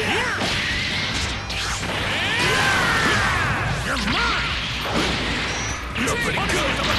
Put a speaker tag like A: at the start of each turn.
A: You're mine! You're pretty good!